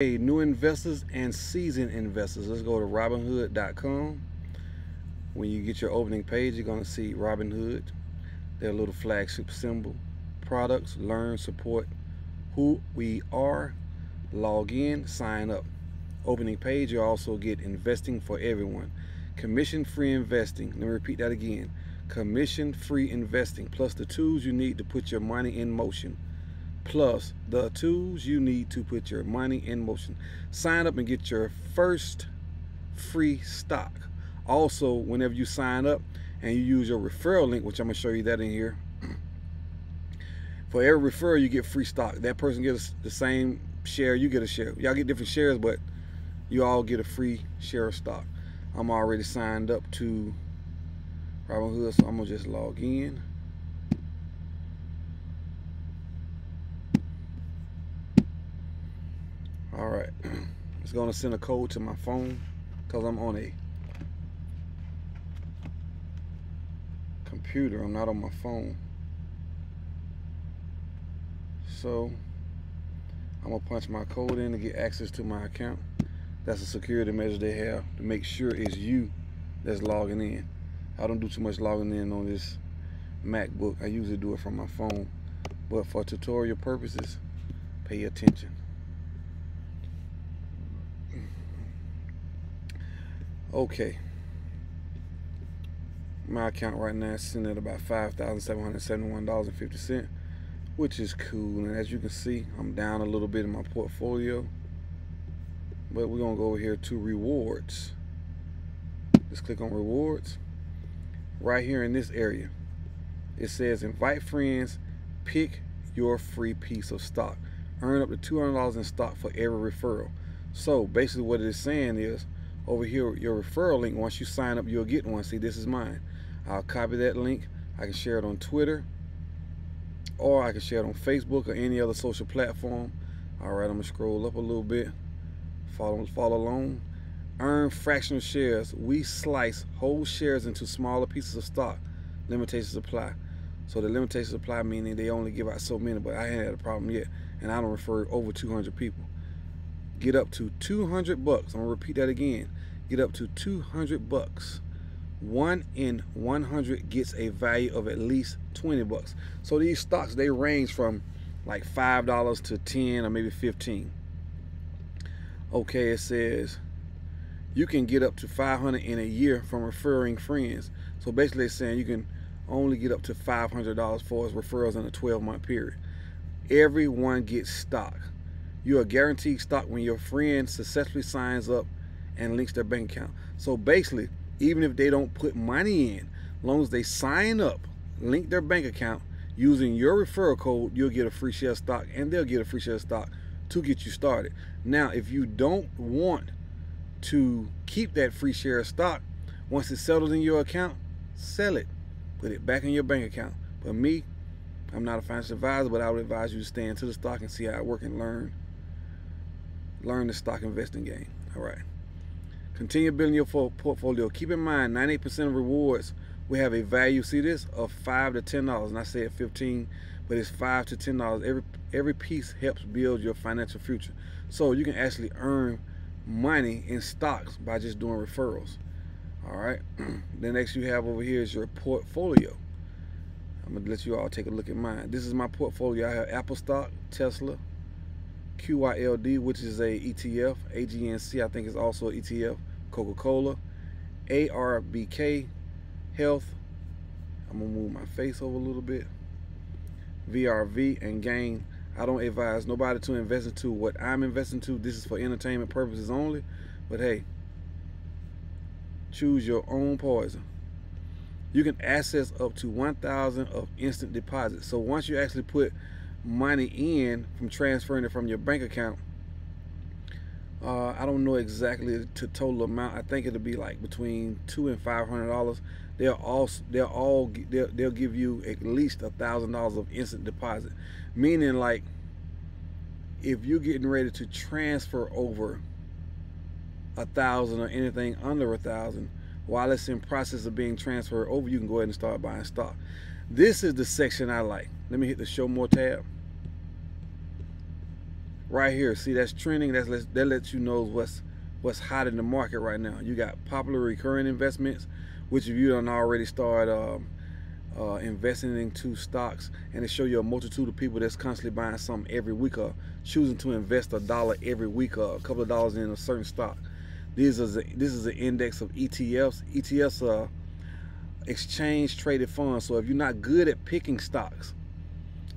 Hey, new investors and seasoned investors, let's go to robinhood.com. When you get your opening page, you're going to see Robinhood, their little flagship symbol, products, learn, support who we are, log in, sign up. Opening page, you also get investing for everyone. Commission free investing. Let me repeat that again. Commission free investing, plus the tools you need to put your money in motion plus the tools you need to put your money in motion. Sign up and get your first free stock. Also, whenever you sign up and you use your referral link, which I'm gonna show you that in here, for every referral you get free stock. That person gets the same share, you get a share. Y'all get different shares, but you all get a free share of stock. I'm already signed up to Robinhood, so I'm gonna just log in. all right it's to send a code to my phone because I'm on a computer I'm not on my phone. So I'm gonna punch my code in to get access to my account. That's a security measure they have to make sure it's you that's logging in. I don't do too much logging in on this MacBook. I usually do it from my phone. But for tutorial purposes pay attention Okay. My account right now is sitting at about $5,771.50, which is cool. And as you can see, I'm down a little bit in my portfolio. But we're going to go over here to rewards. Just click on rewards. Right here in this area, it says invite friends, pick your free piece of stock. Earn up to $200 in stock for every referral. So basically what it is saying is over here your referral link. Once you sign up you'll get one. See this is mine. I'll copy that link. I can share it on Twitter or I can share it on Facebook or any other social platform. Alright I'm gonna scroll up a little bit. Follow follow along. Earn fractional shares. We slice whole shares into smaller pieces of stock. Limitations apply. So the limitations apply meaning they only give out so many but I ain't had a problem yet and I don't refer over 200 people. Get up to 200 bucks. I'm gonna repeat that again. Get up to 200 bucks. One in 100 gets a value of at least 20 bucks. So these stocks they range from like five dollars to 10 or maybe 15. Okay, it says you can get up to 500 in a year from referring friends. So basically, it's saying you can only get up to $500 for referrals in a 12 month period. Everyone gets stock. You are guaranteed stock when your friend successfully signs up and links their bank account. So basically, even if they don't put money in, as long as they sign up, link their bank account using your referral code, you'll get a free share stock and they'll get a free share stock to get you started. Now, if you don't want to keep that free share of stock, once it settles in your account, sell it. Put it back in your bank account. But me, I'm not a financial advisor, but I would advise you to stay into the stock and see how it works and learn learn the stock investing game. All right. Continue building your portfolio. Keep in mind, 98% of rewards will have a value. See this of five to ten dollars, and I said 15, but it's five to ten dollars. Every every piece helps build your financial future. So you can actually earn money in stocks by just doing referrals. All right. the next you have over here is your portfolio. I'm gonna let you all take a look at mine. This is my portfolio. I have Apple stock, Tesla, QYLD, which is a ETF. AGNC, I think is also an ETF. Coca-Cola. ARBK, Health. I'm gonna move my face over a little bit. VRV and Gain. I don't advise nobody to invest into what I'm investing to. This is for entertainment purposes only. But hey, choose your own poison. You can access up to 1,000 of instant deposits. So once you actually put money in from transferring it from your bank account. Uh, I don't know exactly the total amount. I think it'll be like between two and five hundred dollars. They'll all they'll all they'll, they'll give you at least a thousand dollars of instant deposit, meaning like if you're getting ready to transfer over a thousand or anything under a thousand, while it's in process of being transferred over, you can go ahead and start buying stock. This is the section I like. Let me hit the show more tab. Right here. See, that's trending. That's that lets you know what's what's hot in the market right now. You got popular recurring investments, which if you don't already start um, uh, investing into stocks, and it show you a multitude of people that's constantly buying something every week or choosing to invest a dollar every week or a couple of dollars in a certain stock. This is a, this is an index of ETFs. ETFs are exchange traded funds. So if you're not good at picking stocks,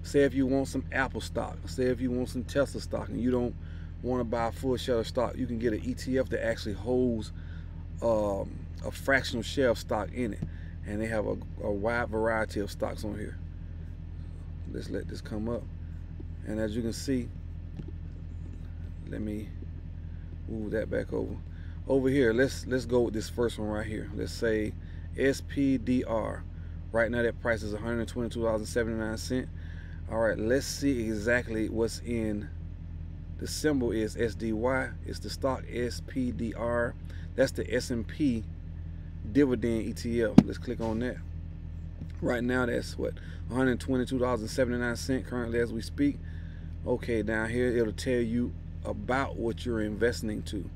say if you want some Apple stock, say if you want some Tesla stock, and you don't want to buy full share of stock, you can get an ETF that actually holds um, a fractional share of stock in it. And they have a, a wide variety of stocks on here. Let's let this come up. And as you can see, let me move that back over. Over here, let's let's go with this first one right here. Let's say SPDR. Right now that price is $122.79. All right, let's see exactly what's in the symbol is SDY. It's the stock SPDR. That's the S&P dividend ETF. Let's click on that. Right now, that's what $122.79 currently as we speak. Okay, down here it'll tell you about what you're investing to.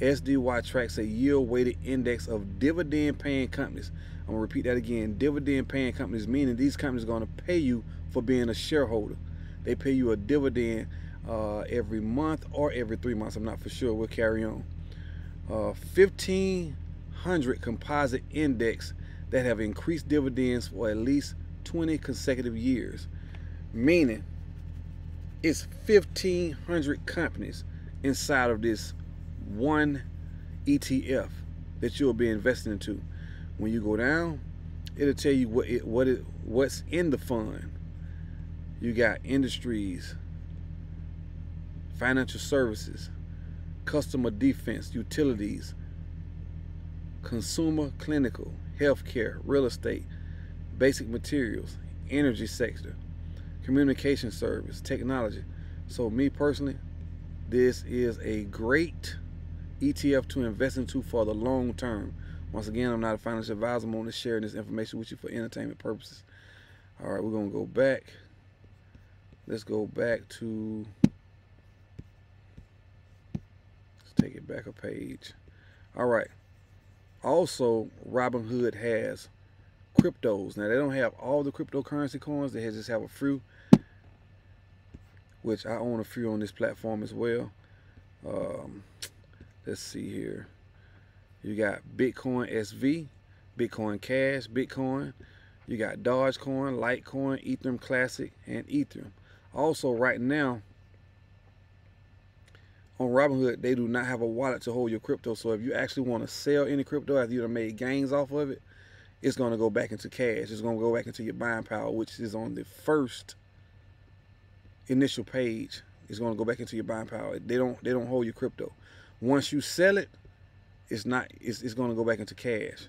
SDY tracks a yield weighted index of dividend paying companies. I'm gonna repeat that again. Dividend paying companies, meaning these companies are gonna pay you for being a shareholder. They pay you a dividend uh, every month or every three months. I'm not for sure. We'll carry on. Uh, 1,500 composite index that have increased dividends for at least 20 consecutive years, meaning it's 1,500 companies inside of this one ETF that you'll be investing into. When you go down, it'll tell you what it, what it what's in the fund. You got industries, financial services, customer defense, utilities, consumer clinical, healthcare, real estate, basic materials, energy sector, communication service, technology. So me personally, this is a great ETF to invest into for the long term. Once again, I'm not a financial advisor. I'm only sharing this information with you for entertainment purposes. All right, we're going to go back. Let's go back to, let's take it back a page. All right. Also, Robinhood has cryptos. Now, they don't have all the cryptocurrency coins. They just have a few, which I own a few on this platform as well. Um, let's see here. You got Bitcoin SV, Bitcoin Cash, Bitcoin. You got Dogecoin, Litecoin, Ethereum Classic, and Ethereum. Also, right now, on Robinhood, they do not have a wallet to hold your crypto. So if you actually want to sell any crypto after you've made gains off of it, it's going to go back into cash. It's going to go back into your buying power, which is on the first initial page. It's going to go back into your buying power. They don't they don't hold your crypto. Once you sell it, it's not it's, it's going to go back into cash.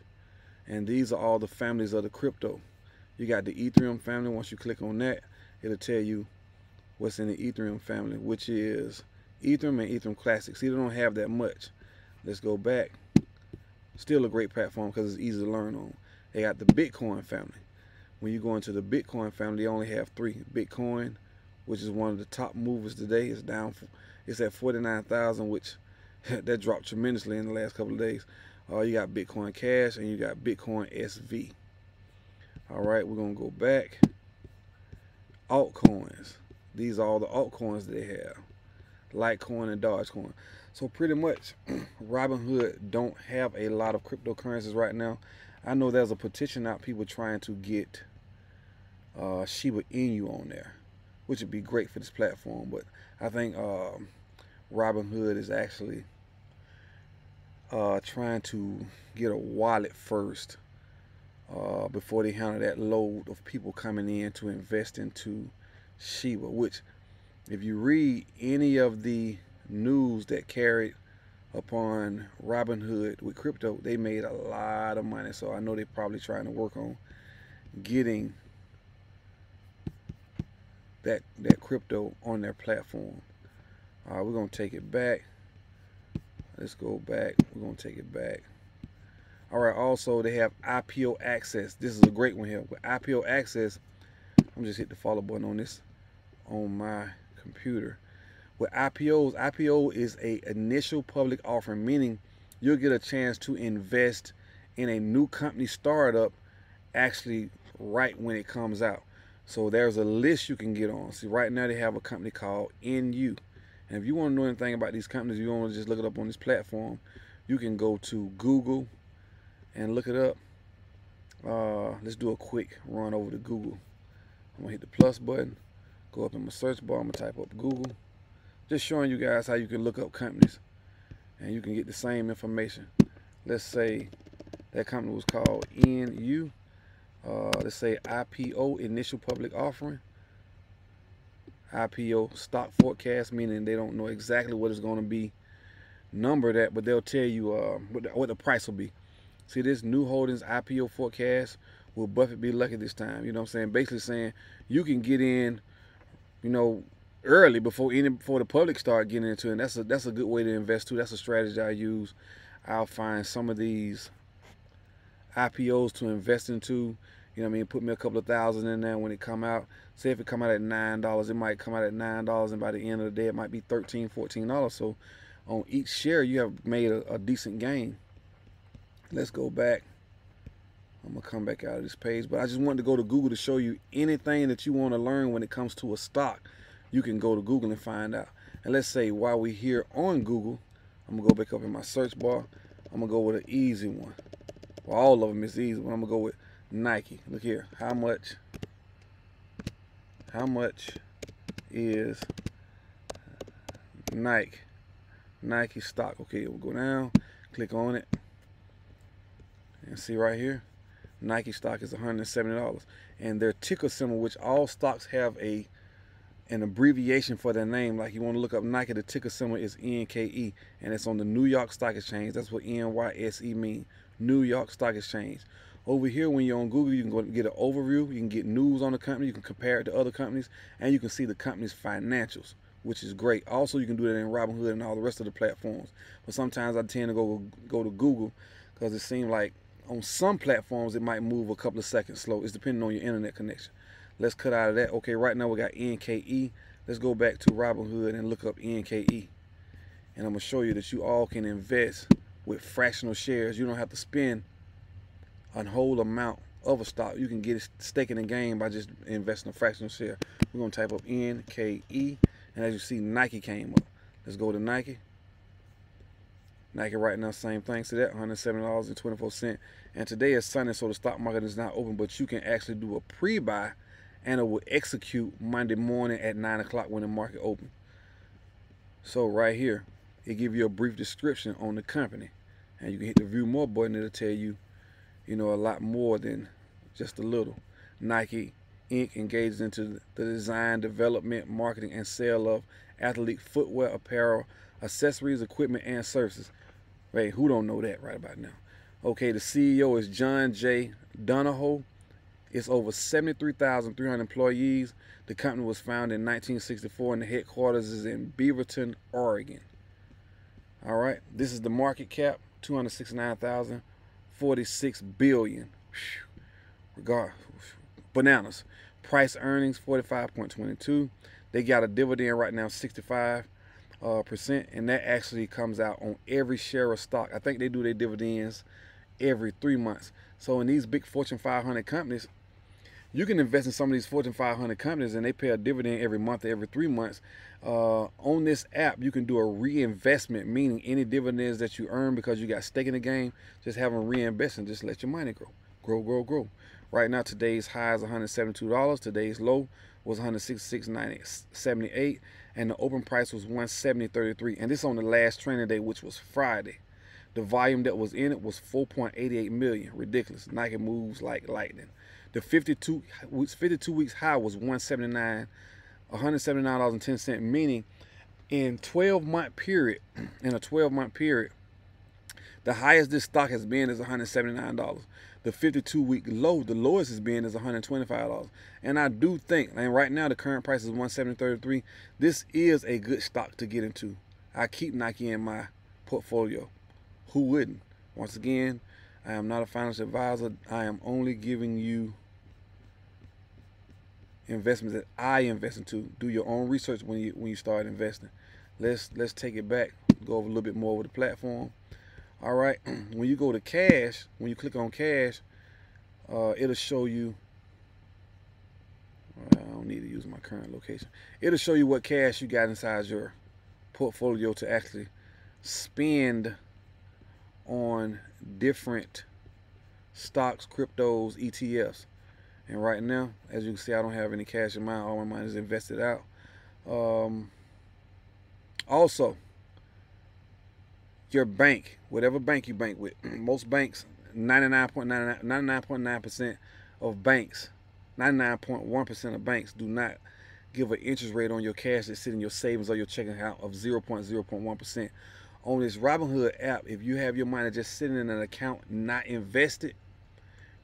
And these are all the families of the crypto. You got the Ethereum family. Once you click on that, it'll tell you what's in the Ethereum family, which is Ethereum and Ethereum Classic. See, they don't have that much. Let's go back. Still a great platform because it's easy to learn on. They got the Bitcoin family. When you go into the Bitcoin family, they only have three. Bitcoin, which is one of the top movers today, is down. It's at 49,000, which that dropped tremendously in the last couple of days. Uh, you got Bitcoin Cash and you got Bitcoin SV. All right, we're gonna go back. Altcoins. These are all the altcoins they have. Litecoin and Dogecoin. So pretty much, Robinhood don't have a lot of cryptocurrencies right now. I know there's a petition out, people trying to get uh, Shiba Inu on there, which would be great for this platform. But I think uh, Robinhood is actually uh, trying to get a wallet first uh, before they handle that load of people coming in to invest into Shiba, which if you read any of the news that carried upon Robinhood with crypto, they made a lot of money. So I know they're probably trying to work on getting that that crypto on their platform. All right, we're gonna take it back. Let's go back. We're gonna take it back. All right. Also, they have IPO access. This is a great one here. With IPO access, I'm just hit the follow button on this on my computer. with IPOs, IPO is a initial public offering, meaning you'll get a chance to invest in a new company startup actually right when it comes out. So there's a list you can get on. See, right now they have a company called NU. And if you want to know anything about these companies, you want to just look it up on this platform, you can go to Google and look it up. Uh, let's do a quick run over to Google. I'm gonna hit the plus button, go up in my search bar, I'm gonna type up Google. Just showing you guys how you can look up companies and you can get the same information. Let's say that company was called NU. Uh, let's say IPO, initial public offering. IPO stock forecast, meaning they don't know exactly what it's going to be numbered at, but they'll tell you uh, what, the, what the price will be. See this Nu holdings IPO forecast. Will Buffett be lucky this time? You know what I'm saying? Basically saying you can get in, you know, early before any before the public start getting into it. And that's a that's a good way to invest too. That's a strategy I use. I'll find some of these IPOs to invest into. You know I mean? Put me a couple of thousand in there when it come out. Say if it come out at nine dollars, it might come out at nine dollars, and by the end of the day, it might be 13 dollars. So on each share, you have made a, a decent gain. Let's go back. I'm gonna come back out of this page, but I just wanted to go to Google to show you anything that you want to learn when it comes to a stock. You can go to Google and find out. And let's say while we're here on Google, I'm gonna go back up in my search bar. I'm gonna go with an easy one. Well, all of them is easy, but I'm gonna go with Nike. Look here, how much? How much is Nike? Nike stock. Okay, we'll go down, click on it, and see right here, Nike stock is $170. And their ticker symbol, which all stocks have a an abbreviation for their name. Like you want to look up Nike, the ticker symbol is NKE, and it's on the New York Stock Exchange. That's what NYSE mean, New York Stock Exchange. Over here, when you're on Google, you can go get an overview. You can get news on the company. You can compare it to other companies, and you can see the company's financials, which is great. Also, you can do that in Robinhood and all the rest of the platforms. But sometimes I tend to go go to Google because it seems like on some platforms it might move a couple of seconds slow. It's depending on your internet connection. Let's cut out of that. Okay, right now we got NKE. Let's go back to Robinhood and look up NKE. And I'm going to show you that you all can invest with fractional shares. You don't have to spend a whole amount of a stock. You can get a stake in the game by just investing a fractional share. We're going to type up NKE. And as you see, Nike came up. Let's go to Nike. Nike right now, same thing. So that $107.24. And today is Sunday, so the stock market is not open, but you can actually do a pre-buy and it will execute Monday morning at 9 o'clock when the market opens. So right here, it give you a brief description on the company. And you can hit the view more button, it'll tell you, you know, a lot more than just a little. Nike Inc. engages into the design, development, marketing, and sale of athlete footwear, apparel, accessories, equipment, and services. Right, who don't know that right about now? Okay, the CEO is John J. Donahoe. It's over 73,300 employees. The company was founded in 1964 and the headquarters is in Beaverton, Oregon. All right, this is the market cap, 269,000, 46 billion. Regard, bananas. Price earnings, 45.22. They got a dividend right now, 65 uh, percent, and that actually comes out on every share of stock. I think they do their dividends every three months. So in these big Fortune 500 companies, you can invest in some of these Fortune 500 companies and they pay a dividend every month or every three months. Uh, on this app, you can do a reinvestment, meaning any dividends that you earn because you got stake in the game, just have them reinvest and just let your money grow, grow, grow, grow. Right now, today's high is $172. Today's low was 166.78, and the open price was 170.33. And this on the last trading day, which was Friday. The volume that was in it was 4.88 million. Ridiculous. Nike moves like lightning. The 52 weeks 52 weeks high was 179 $179.10 meaning in 12 month period in a 12 month period the highest this stock has been is $179 the 52 week low the lowest has been is $125 and I do think and right now the current price is 170.33 this is a good stock to get into. I keep Nike in my portfolio. Who wouldn't? Once again I am not a financial advisor. I am only giving you investments that I invest into. Do your own research when you when you start investing. let's let's take it back go over a little bit more with the platform all right when you go to cash when you click on cash uh, it'll show you I don't need to use my current location. It'll show you what cash you got inside your portfolio to actually spend on different stocks cryptos ETFs and right now as you can see I don't have any cash in mine all my money is invested out. Um, also, your bank, whatever bank you bank with, most banks, 99.9% of banks, 99.1% of banks do not give an interest rate on your cash that's sitting in your savings or your checking account of 0.0.1%. On this Robinhood app, if you have your money just sitting in an account not invested,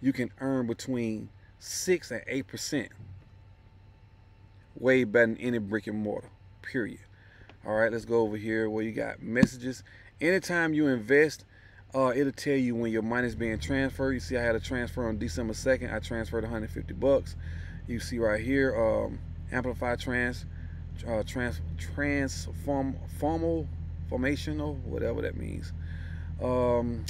you can earn between 6 and 8%. Way better than any brick and mortar, period. All right, let's go over here where you got messages. Anytime you invest, uh, it'll tell you when your money is being transferred. You see I had a transfer on December 2nd. I transferred 150 bucks. You see right here, um, Amplify Trans, uh, trans, transform, formal, formational, whatever that means. Um,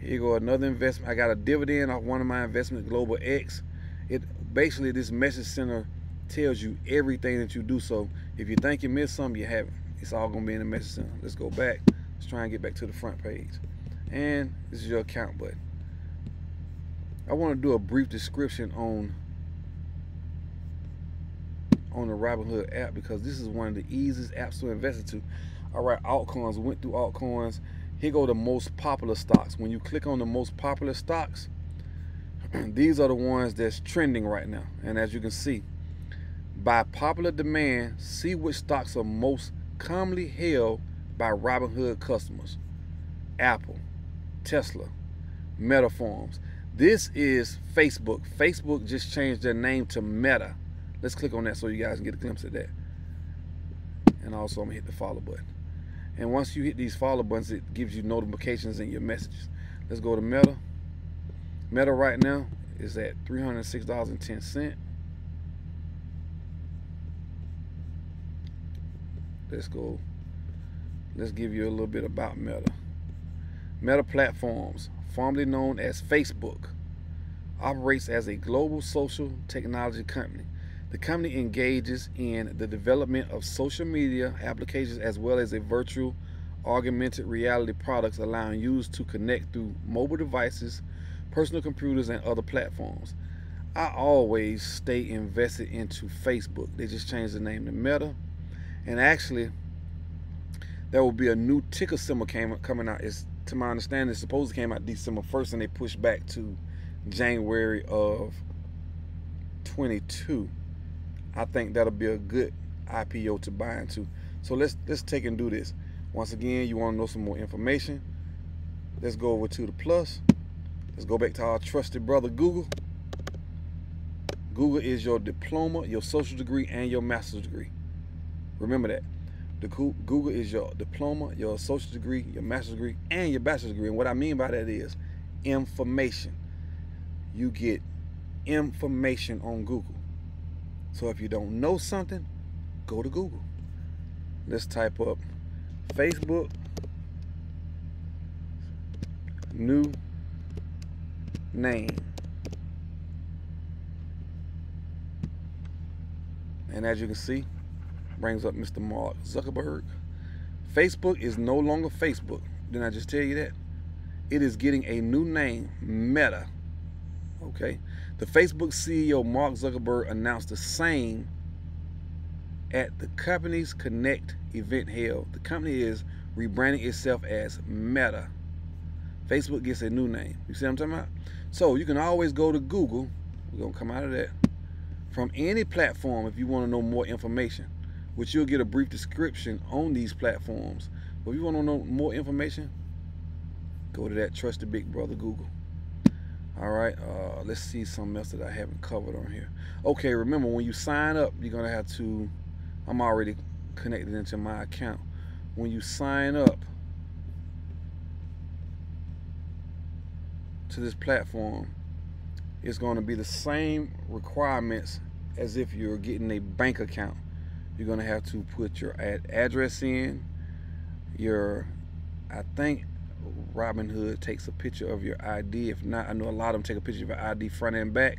here you go, another investment. I got a dividend off one of my investments, Global X. It basically this message center tells you everything that you do. So if you think you missed something, you haven't. It's all gonna be in the message center. Let's go back. Let's try and get back to the front page. And this is your account button. I want to do a brief description on on the Robinhood app because this is one of the easiest apps to invest into. All right, altcoins. Went through altcoins. Here go the most popular stocks. When you click on the most popular stocks, these are the ones that's trending right now. And as you can see, by popular demand, see which stocks are most commonly held by Robinhood customers. Apple, Tesla, Meta Farms. This is Facebook. Facebook just changed their name to Meta. Let's click on that so you guys can get a glimpse of that. And also I'm gonna hit the follow button. And once you hit these follow buttons, it gives you notifications in your messages. Let's go to Meta. Meta right now is at $306.10. let's go let's give you a little bit about meta. Meta platforms formerly known as facebook operates as a global social technology company. The company engages in the development of social media applications as well as a virtual augmented reality products allowing users to connect through mobile devices personal computers and other platforms. I always stay invested into facebook. They just changed the name to meta. And actually there will be a new ticker symbol came coming out. It's to my understanding, it's supposed to came out December 1st, and they pushed back to January of 22. I think that'll be a good IPO to buy into. So let's let's take and do this. Once again, you want to know some more information. Let's go over to the plus. Let's go back to our trusted brother Google. Google is your diploma, your social degree, and your master's degree. Remember that. The Google is your diploma, your associate degree, your master's degree, and your bachelor's degree. And what I mean by that is information. You get information on Google. So if you don't know something, go to Google. Let's type up Facebook new name. And as you can see, brings up Mr. Mark Zuckerberg. Facebook is no longer Facebook. Didn't I just tell you that? It is getting a new name, Meta. Okay. The Facebook CEO Mark Zuckerberg announced the same at the company's Connect event held. The company is rebranding itself as Meta. Facebook gets a new name. You see what I'm talking about? So you can always go to Google. We're going to come out of that. From any platform if you want to know more information which you'll get a brief description on these platforms. But if you want to know more information, go to that trusted big brother Google. All right, uh, let's see something else that I haven't covered on here. Okay, remember when you sign up, you're gonna have to. I'm already connected into my account. When you sign up to this platform, it's going to be the same requirements as if you're getting a bank account you're gonna have to put your ad address in. Your I think Robinhood takes a picture of your ID if not I know a lot of them take a picture of your ID front and back.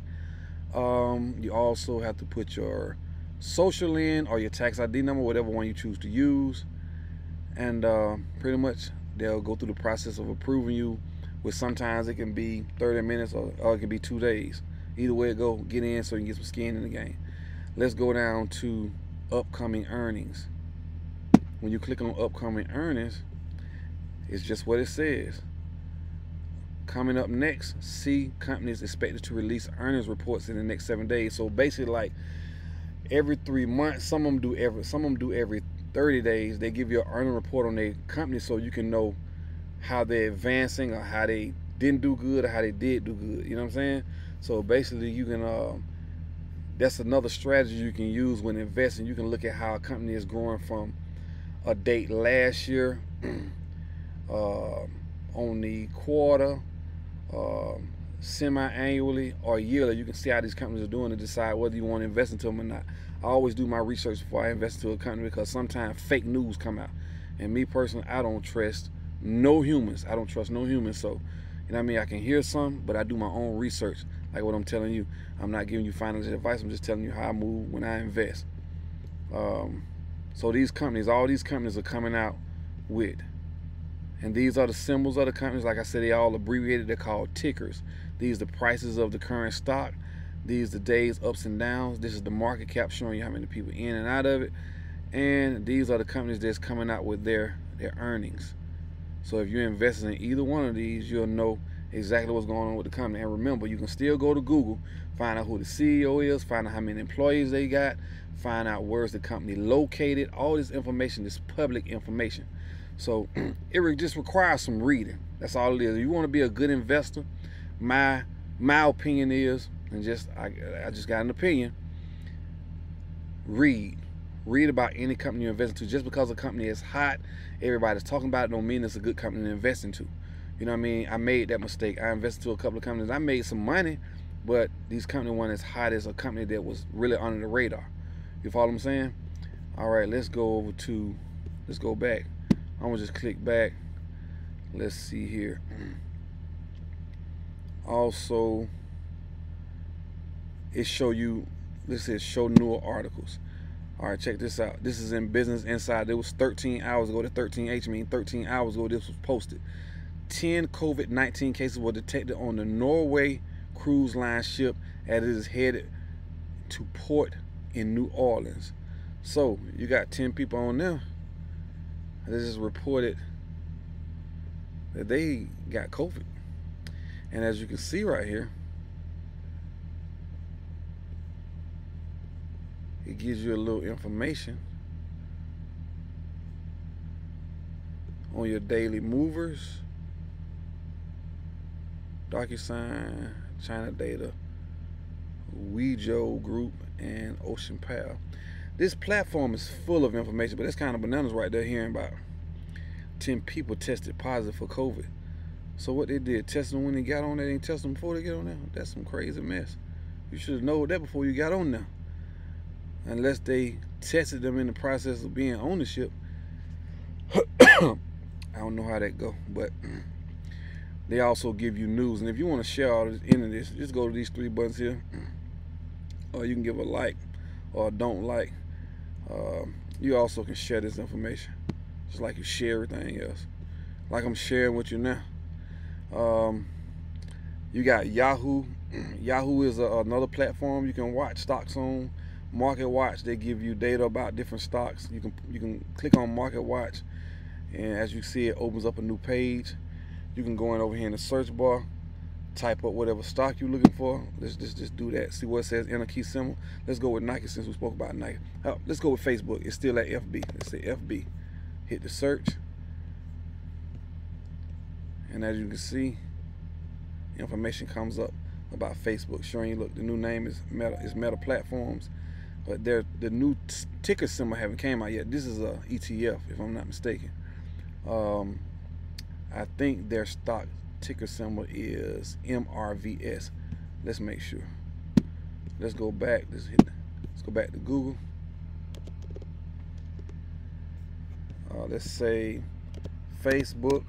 Um, you also have to put your social in or your tax ID number whatever one you choose to use. And uh, pretty much they'll go through the process of approving you which sometimes it can be 30 minutes or, or it can be two days. Either way it go get in so you can get some skin in the game. Let's go down to upcoming earnings when you click on upcoming earnings it's just what it says coming up next see companies expected to release earnings reports in the next seven days so basically like every three months some of them do every some of them do every 30 days they give you an earning report on their company so you can know how they're advancing or how they didn't do good or how they did do good. You know what I'm saying? So basically, you can. Uh, that's another strategy you can use when investing. You can look at how a company is growing from a date last year uh, on the quarter, uh, semi-annually, or yearly. You can see how these companies are doing to decide whether you want to invest into them or not. I always do my research before I invest into a company because sometimes fake news come out, and me personally, I don't trust no humans. I don't trust no humans. So, you know what I mean? I can hear some, but I do my own research. Like what I'm telling you. I'm not giving you financial advice. I'm just telling you how I move when I invest. Um, so these companies, all these companies are coming out with. And these are the symbols of the companies. Like I said, they all abbreviated. They're called tickers. These are the prices of the current stock. These the days ups and downs. This is the market cap showing you how many people in and out of it. And these are the companies that's coming out with their, their earnings. So if you're investing in either one of these, you'll know exactly what's going on with the company. And remember, you can still go to Google, find out who the CEO is, find out how many employees they got, find out where's the company located. All this information is public information. So it just requires some reading. That's all it is. If you want to be a good investor, my my opinion is, and just I, I just got an opinion. Read read about any company you're investing to. Just because a company is hot, everybody's talking about it, don't mean it's a good company to invest into. You know what I mean? I made that mistake. I invested to a couple of companies. I made some money, but these company weren't as hot as a company that was really under the radar. You follow what I'm saying? All right, let's go over to, let's go back. I'm gonna just click back. Let's see here. Also, it show you, this is show newer articles. All right, check this out. This is in Business Insider. It was 13 hours ago. The 13H mean 13 hours ago this was posted. 10 COVID-19 cases were detected on the Norway cruise line ship as it is headed to port in New Orleans. So you got 10 people on there. This is reported that they got COVID. And as you can see right here, it gives you a little information on your daily movers DocuSign, China Data, Wejo Group, and OceanPal. This platform is full of information, but it's kind of bananas right there hearing about 10 people tested positive for COVID. So what they did, test them when they got on there, they didn't test them before they get on there. That's some crazy mess. You should have known that before you got on there unless they tested them in the process of being ownership. I don't know how that go, but they also give you news. And if you want to share all this this, just go to these three buttons here, or you can give a like or don't like. Um, you also can share this information, just like you share everything else. Like I'm sharing with you now. Um, you got Yahoo. Yahoo is a, another platform you can watch stocks on market watch they give you data about different stocks you can you can click on market watch and as you see it opens up a new page you can go in over here in the search bar type up whatever stock you're looking for. Let's just just do that. See what it says enter key symbol. Let's go with Nike since we spoke about Nike. Oh, let's go with Facebook. It's still at FB let's say FB hit the search. And as you can see information comes up about Facebook showing you look the new name is Meta is Meta Platforms. But they're, the new ticker symbol haven't came out yet. This is a ETF, if I'm not mistaken. Um, I think their stock ticker symbol is MRVS. Let's make sure. Let's go back. Let's hit. Let's go back to Google. uh, let's say Facebook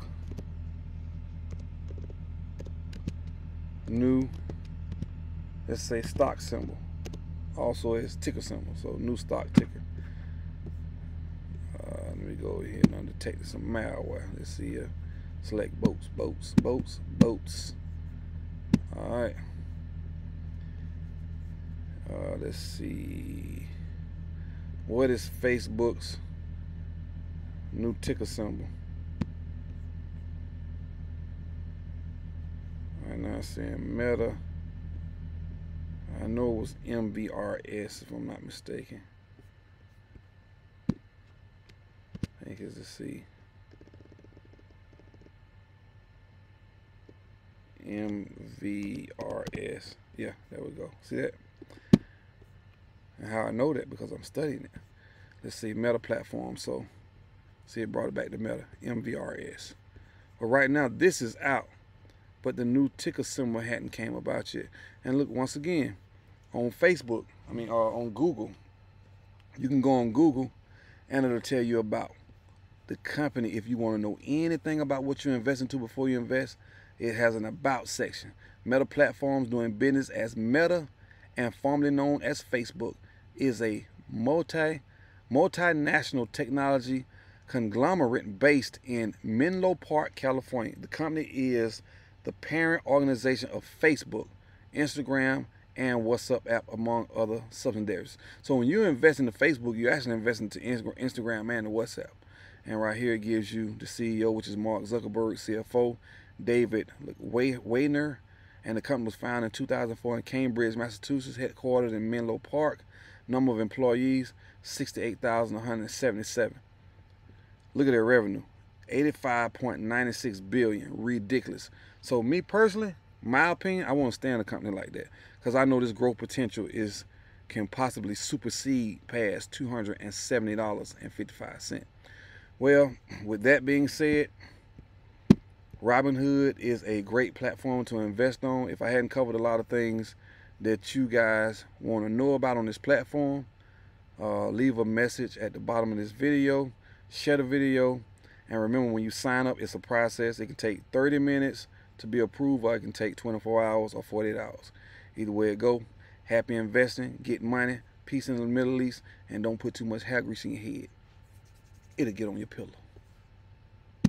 new let's say stock symbol also is ticker symbol so new stock ticker uh, let me go here and undetect some malware let's see here select boats boats boats boats. All right uh, let's see. What is Facebook's new ticker symbol? It's saying meta. I know it was MVRS if I'm not mistaken. I think it's a C MVRS yeah there we go. See that? And how I know that? Because I'm studying it. Let's see meta platform. So see it brought it back to meta MVRS but right now this is out. But the new ticker symbol hadn't came about yet. And look once again on Facebook I mean uh, on Google you can go on Google and it'll tell you about the company if you want to know anything about what you're investing to before you invest it has an about section meta platforms doing business as meta and formerly known as Facebook is a multi multinational technology conglomerate based in Menlo Park, California. The company is the parent organization of Facebook, Instagram, and WhatsApp app, among other subsidiaries. So when you invest into Facebook, you're actually investing Instagram, Instagram and the WhatsApp. And right here it gives you the CEO, which is Mark Zuckerberg, CFO, David Wehner, and the company was founded in 2004 in Cambridge, Massachusetts, headquartered in Menlo Park. Number of employees, 68,177. Look at their revenue, 85.96 billion. Ridiculous. So me personally, my opinion, I want to stand a company like that because I know this growth potential is can possibly supersede past $270.55. Well, with that being said, Robinhood is a great platform to invest on. If I hadn't covered a lot of things that you guys want to know about on this platform, uh, leave a message at the bottom of this video, share the video, and remember when you sign up, it's a process. It can take 30 minutes to be approved or it can take 24 hours or 48 hours. Either way it go, happy investing, get money, peace in the Middle East, and don't put too much hair grease in your head. It'll get on your pillow.